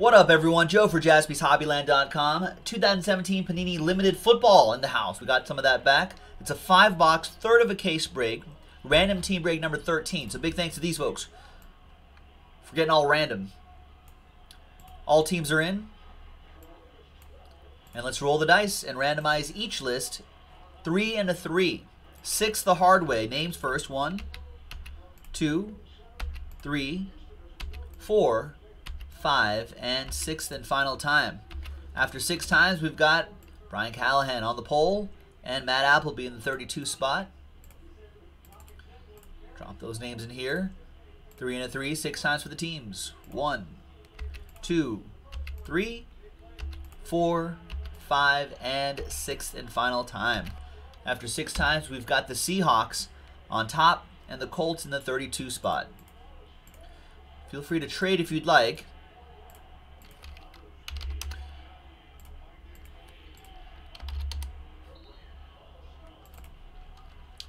What up, everyone? Joe for JaspysHobbyland.com. 2017 Panini Limited Football in the house. We got some of that back. It's a five box, third of a case break, random team break number 13. So big thanks to these folks for getting all random. All teams are in. And let's roll the dice and randomize each list. Three and a three. Six the hard way. Names first. One, two, three, four, five, and sixth and final time. After six times, we've got Brian Callahan on the pole and Matt Appleby in the 32 spot. Drop those names in here. Three and a three, six times for the teams. One, two, three, four, five, and sixth and final time. After six times, we've got the Seahawks on top and the Colts in the 32 spot. Feel free to trade if you'd like.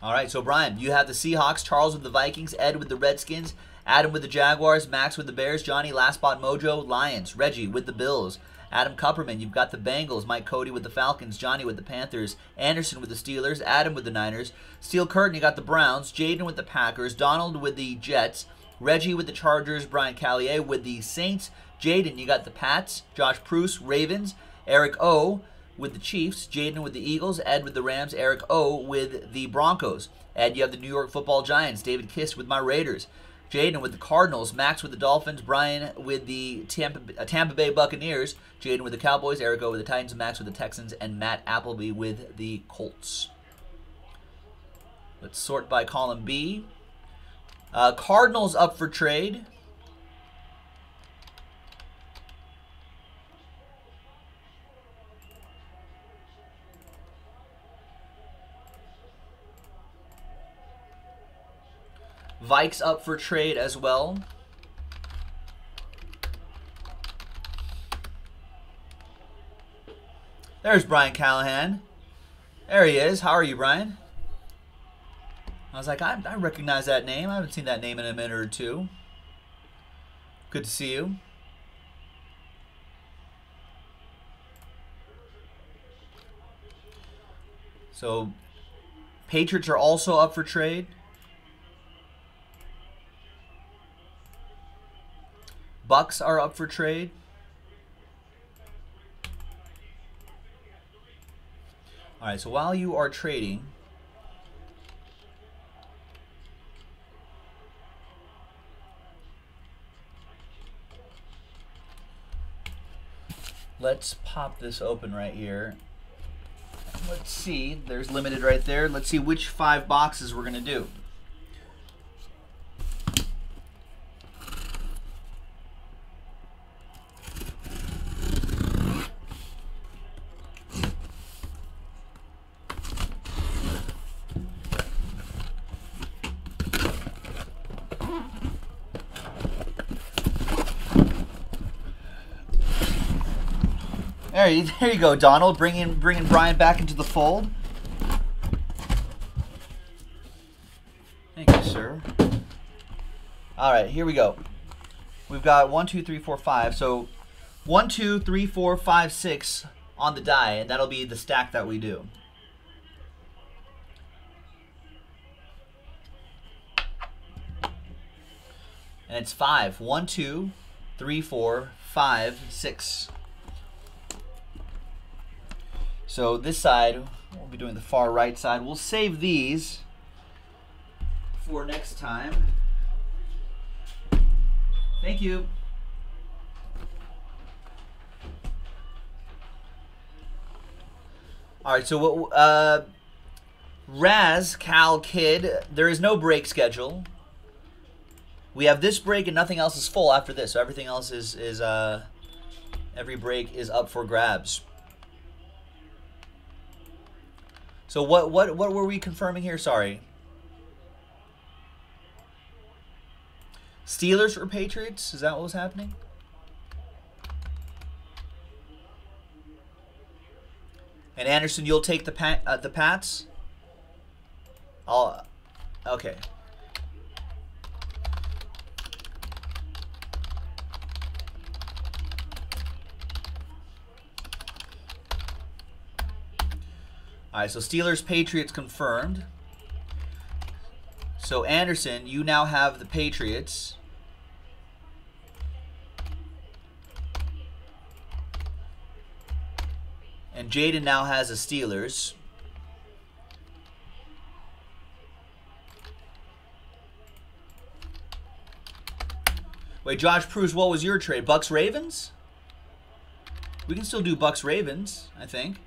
All right, so Brian, you have the Seahawks, Charles with the Vikings, Ed with the Redskins, Adam with the Jaguars, Max with the Bears, Johnny Last Spot Mojo, Lions, Reggie with the Bills, Adam Kupperman, you've got the Bengals, Mike Cody with the Falcons, Johnny with the Panthers, Anderson with the Steelers, Adam with the Niners, Steel Curtain, you got the Browns, Jaden with the Packers, Donald with the Jets, Reggie with the Chargers, Brian Callier with the Saints, Jaden, you got the Pats, Josh Pruce, Ravens, Eric O, with the Chiefs, Jaden with the Eagles, Ed with the Rams, Eric O with the Broncos. Ed, you have the New York Football Giants, David Kiss with my Raiders, Jaden with the Cardinals, Max with the Dolphins, Brian with the Tampa, uh, Tampa Bay Buccaneers, Jaden with the Cowboys, Eric O with the Titans, Max with the Texans, and Matt Appleby with the Colts. Let's sort by column B. Uh, Cardinals up for trade. Vikes up for trade as well. There's Brian Callahan. There he is. How are you, Brian? I was like, I, I recognize that name. I haven't seen that name in a minute or two. Good to see you. So, Patriots are also up for trade. Bucks are up for trade. All right, so while you are trading, let's pop this open right here. Let's see, there's limited right there. Let's see which five boxes we're going to do. There you, there you go, Donald, bringing bringing Brian back into the fold. Thank you, sir. All right, here we go. We've got one, two, three, four, five. So one, two, three, four, five, six on the die, and that'll be the stack that we do. And it's five. One, two, three, four, five, six. So this side, we'll be doing the far right side. We'll save these for next time. Thank you. All right, so what? Uh, Raz, Cal, Kid. There is no break schedule. We have this break and nothing else is full after this. So everything else is is uh, every break is up for grabs. So what what what were we confirming here? Sorry. Steelers or Patriots? Is that what was happening? And Anderson, you'll take the pat, uh, the Pats. I'll. Okay. All right, so Steelers Patriots confirmed. So Anderson, you now have the Patriots. And Jaden now has the Steelers. Wait, Josh Proust, what was your trade? Bucks Ravens? We can still do Bucks Ravens, I think.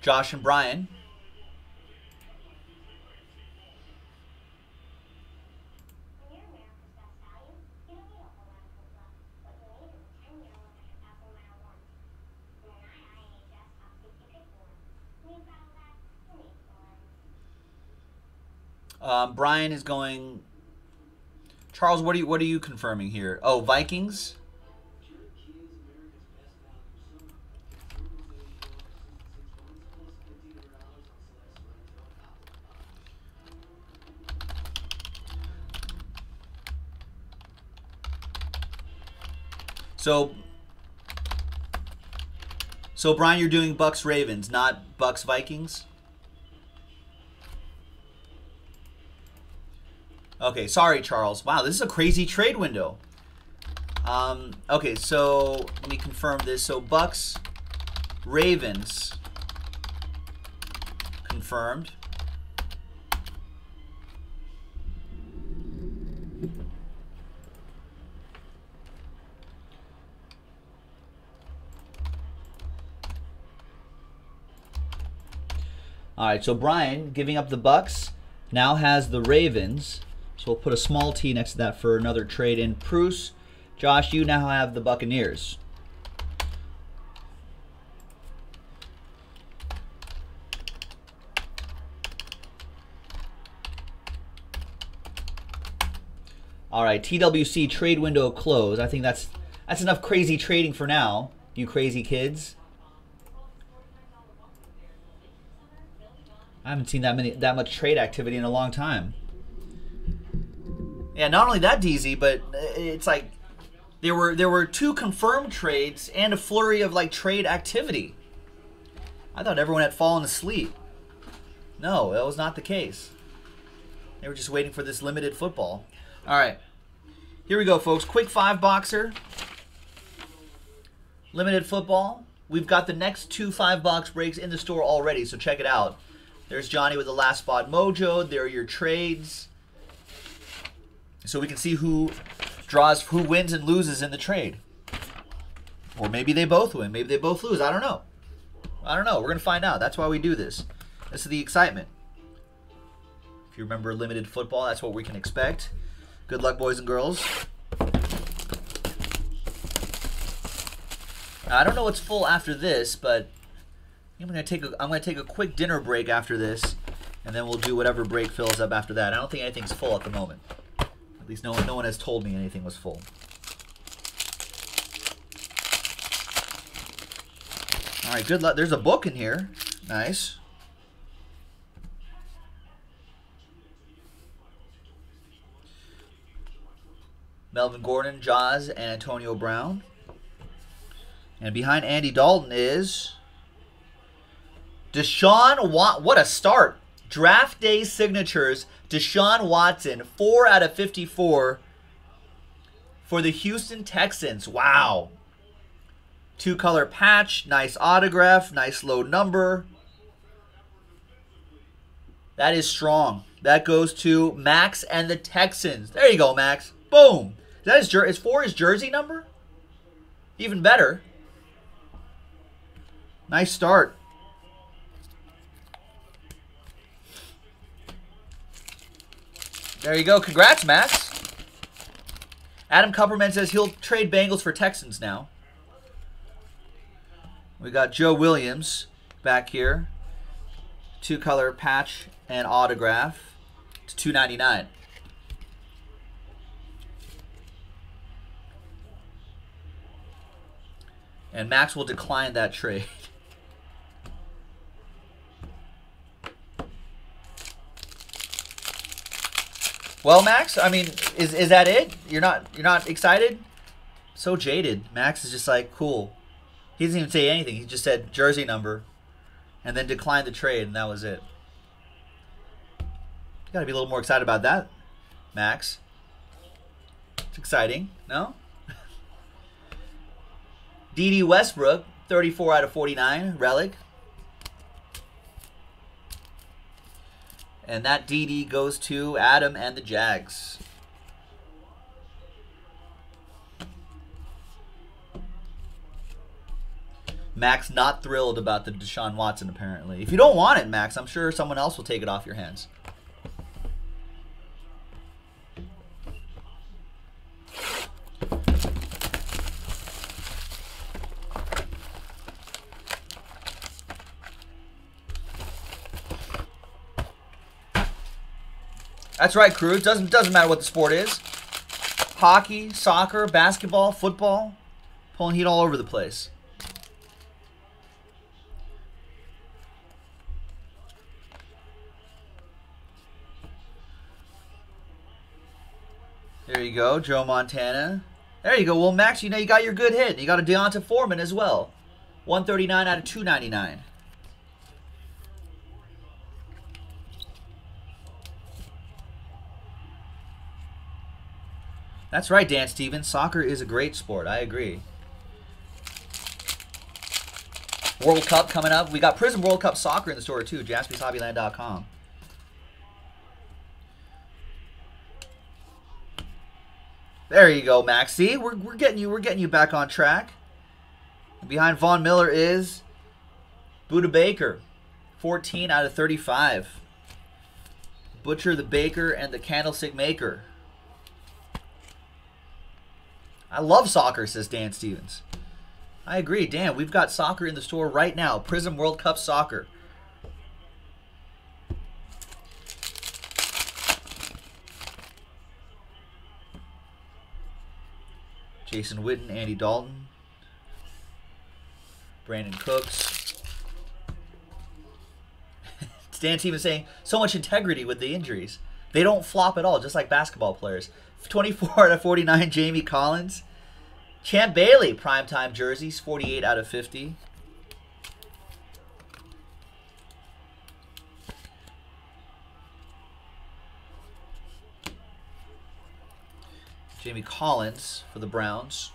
Josh and Brian. Um, Brian is going. Charles, what are you what are you confirming here? Oh, Vikings. So, so Brian, you're doing Bucks Ravens, not Bucks Vikings. Okay, sorry, Charles. Wow, this is a crazy trade window. Um, okay, so let me confirm this. So Bucks, Ravens, confirmed. All right, so Brian giving up the Bucks now has the Ravens. So we'll put a small T next to that for another trade in. Bruce, Josh, you now have the Buccaneers. All right, TWC trade window closed. I think that's that's enough crazy trading for now, you crazy kids. I haven't seen that many that much trade activity in a long time. Yeah, not only that, DZ, but uh, it's like there were there were two confirmed trades and a flurry of like trade activity. I thought everyone had fallen asleep. No, that was not the case. They were just waiting for this limited football. All right. Here we go, folks. Quick five boxer. Limited football. We've got the next two five box breaks in the store already, so check it out. There's Johnny with the last spot mojo. There are your trades. So we can see who draws, who wins and loses in the trade. Or maybe they both win. Maybe they both lose. I don't know. I don't know. We're going to find out. That's why we do this. This is the excitement. If you remember limited football, that's what we can expect. Good luck, boys and girls. I don't know what's full after this, but I'm gonna take a I'm gonna take a quick dinner break after this, and then we'll do whatever break fills up after that. I don't think anything's full at the moment. At least no one no one has told me anything was full. All right, good luck. There's a book in here. Nice. Melvin Gordon, Jaws, and Antonio Brown. And behind Andy Dalton is Deshaun Wat. What a start. Draft day signatures. Deshaun Watson, 4 out of 54 for the Houston Texans. Wow. Two color patch. Nice autograph. Nice low number. That is strong. That goes to Max and the Texans. There you go, Max. Boom. Is that his, is for his jersey number? Even better. Nice start. There you go. Congrats, Max. Adam Kupperman says he'll trade Bengals for Texans now. We got Joe Williams back here. Two color patch and autograph to 299. And Max will decline that trade. Well, Max, I mean, is is that it? You're not you're not excited? So jaded. Max is just like, cool. He doesn't even say anything. He just said jersey number and then declined the trade, and that was it. You got to be a little more excited about that, Max. It's exciting, no? Dede Westbrook, 34 out of 49, relic. And that DD goes to Adam and the Jags. Max not thrilled about the Deshaun Watson, apparently. If you don't want it, Max, I'm sure someone else will take it off your hands. That's right, crew. Doesn't doesn't matter what the sport is. Hockey, soccer, basketball, football, pulling heat all over the place. There you go, Joe Montana. There you go. Well, Max, you know you got your good hit. You got a D'Onta Foreman as well. 139 out of 299. That's right, Dan Stevens. Soccer is a great sport. I agree. World Cup coming up. We got Prizm World Cup Soccer in the store too. JaspysHobbyland.com. There you go, Max. See, we're, we're getting you. We're getting you back on track. Behind Von Miller is Budda Baker, 14 out of 35. Butcher the Baker and the Candlestick Maker. I love soccer, says Dan Stevens. I agree. Dan, we've got soccer in the store right now. Prizm World Cup Soccer. Jason Witten, Andy Dalton, Brandin Cooks. Dan Stevens saying, so much integrity with the injuries. They don't flop at all, just like basketball players. 24 out of 49, Jamie Collins. Champ Bailey, primetime jerseys, 48 out of 50. Jamie Collins for the Browns.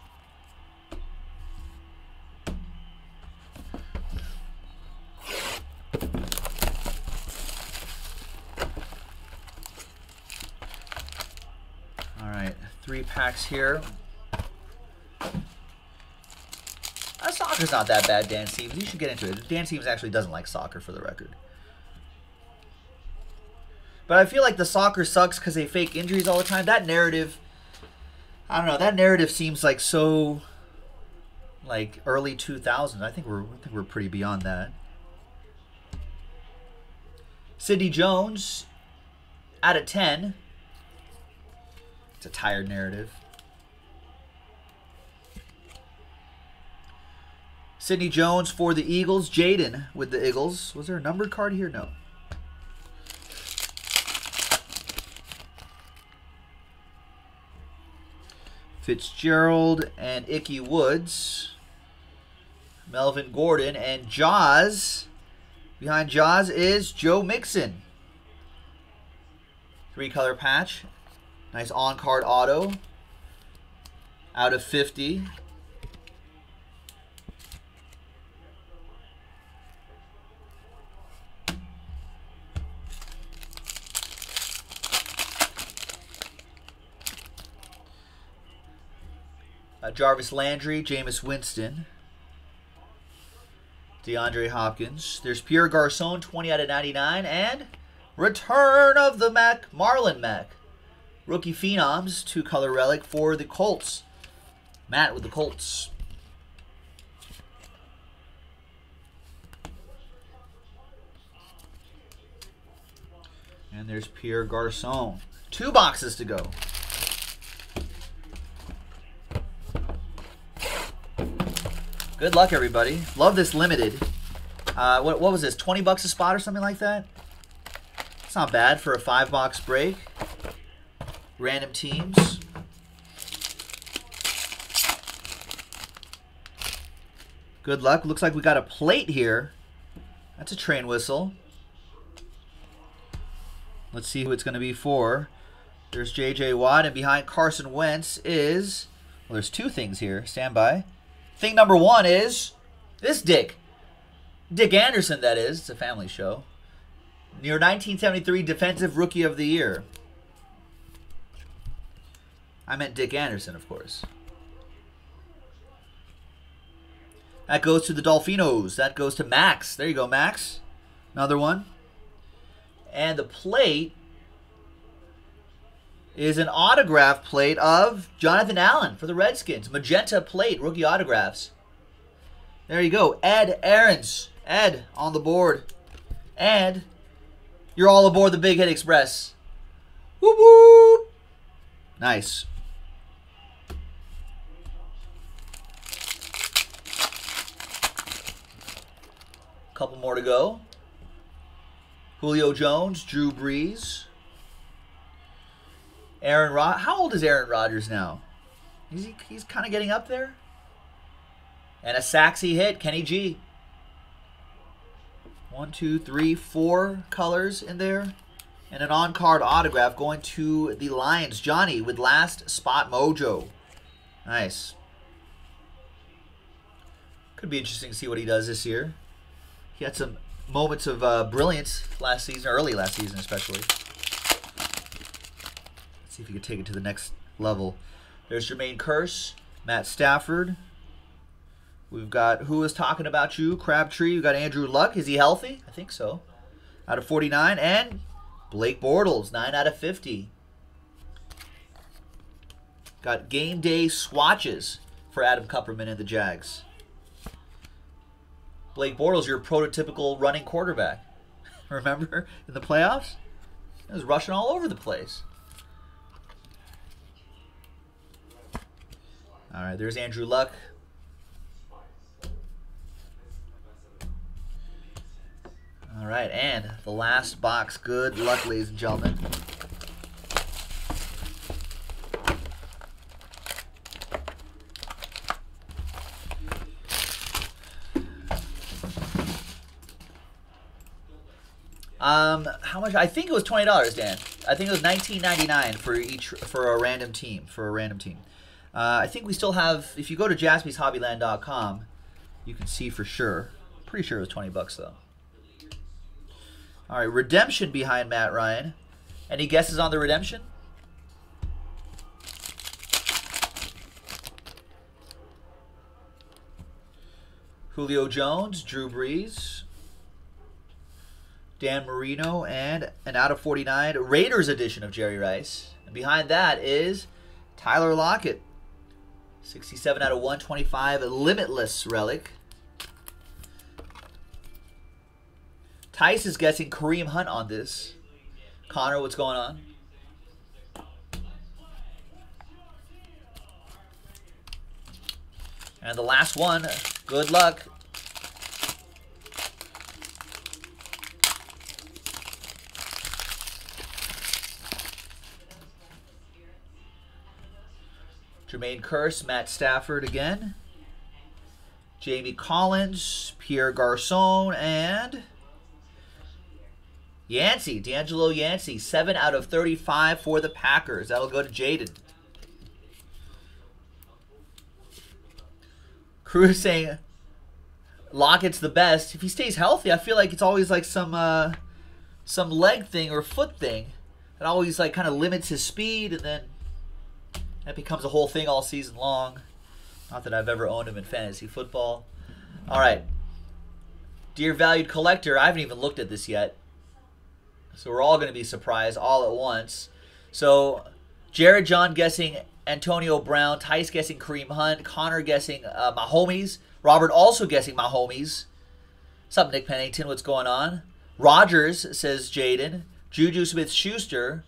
Three packs here. Uh, soccer's not that bad, Dan Stevens. You should get into it. Dan Stevens actually doesn't like soccer, for the record. But I feel like the soccer sucks because they fake injuries all the time. That narrative, I don't know. That narrative seems like so, like early 2000s. I think we're I think we're pretty beyond that. Sidney Jones, out of 10. It's a tired narrative. Sidney Jones for the Eagles. Jaden with the Eagles. Was there a numbered card here? No. Fitzgerald and Ickey Woods. Melvin Gordon and Jaws. Behind Jaws is Joe Mixon. Three color patch. Nice on card auto. Out of 50. Uh, Jarvis Landry, Jameis Winston, DeAndre Hopkins. There's Pierre Garcon, 20 out of 99. And return of the Mac, Marlon Mack. Rookie Phenoms, two color relic for the Colts. Matt with the Colts. And there's Pierre Garcon. Two boxes to go. Good luck, everybody. Love this limited. Uh, what, what was this? 20 bucks a spot or something like that? It's not bad for a five box break. Random teams. Good luck. Looks like we got a plate here. That's a train whistle. Let's see who it's going to be for. There's J.J. Watt, and behind Carson Wentz is... Well, there's two things here. Stand by. Thing number one is this Dick. Dick Anderson, that is. It's a family show. Near 1973 Defensive Rookie of the Year. I meant Dick Anderson, of course. That goes to the Dolphinos. That goes to Max. There you go, Max. Another one. And the plate is an autograph plate of Jonathan Allen for the Redskins. Magenta plate, rookie autographs. There you go. Ed Aarons. Ed on the board. Ed, you're all aboard the Big Hit Express. Whoop whoop. Nice. Couple more to go. Julio Jones, Drew Brees. Aaron Rod. How old is Aaron Rodgers now? Is he, he's kind of getting up there. And a saxy hit, Kenny G. One, two, three, four colors in there. And an on-card autograph going to the Lions. Johnny with last spot mojo. Nice. Could be interesting to see what he does this year. He had some moments of uh, brilliance last season, early last season especially. Let's see if he could take it to the next level. There's Jermaine Kearse, Matt Stafford. We've got who is talking about you, Crabtree. We've got Andrew Luck. Is he healthy? I think so. Out of 49. And Blake Bortles, 9 out of 50. Got game day swatches for Adam Kupperman and the Jags. Blake Bortles, your prototypical running quarterback. Remember in the playoffs? He was rushing all over the place. All right, there's Andrew Luck. All right, and the last box. Good luck, ladies and gentlemen. Um, how much? I think it was twenty dollars, Dan. I think it was nineteen ninety nine for each for a random team for a random team. Uh, I think we still have. If you go to JaspysHobbyland.com, you can see for sure. Pretty sure it was twenty bucks though. All right, redemption behind Matt Ryan. Any guesses on the redemption? Julio Jones, Drew Brees, Dan Marino, and an out of 49 Raiders edition of Jerry Rice. And behind that is Tyler Lockett. 67 out of 125, limitless relic. Tice is guessing Kareem Hunt on this. Connor, what's going on? And the last one, good luck. Jermaine Kearse, Matt Stafford again. Jamie Collins, Pierre Garcon, and Yancey, DeAngelo Yancey, 7 out of 35 for the Packers. That'll go to Jaden. Crew saying Lockett's the best. If he stays healthy, I feel like it's always like some uh, some leg thing or foot thing. It always like kind of limits his speed and then that becomes a whole thing all season long. Not that I've ever owned him in fantasy football. All right. Dear valued collector, I haven't even looked at this yet. So we're all going to be surprised all at once. So Jared John guessing Antonio Brown, Tice guessing Kareem Hunt, Connor guessing uh, Mahomes, Robert also guessing Mahomes. What's up, Nick Pennington? What's going on? Rogers says Jaden. Juju Smith Schuster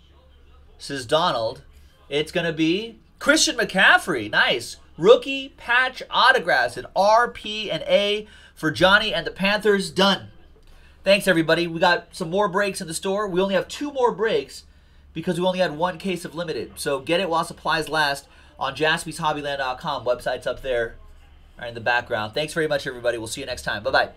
says Donald. It's going to be Christian McCaffrey. Nice. Rookie patch autographs in RP and A for Johnny and the Panthers. Done. Thanks, everybody. We got some more breaks in the store. We only have two more breaks. because we only had one case of limited. So get it while supplies last on jaspyshobbyland.com. Website's up there right in the background. Thanks very much, everybody. We'll see you next time. Bye bye.